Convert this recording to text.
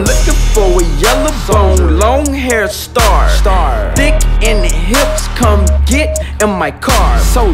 Looking for a yellow bone, long hair star. Star. Thick in the hips, come get in my car. So.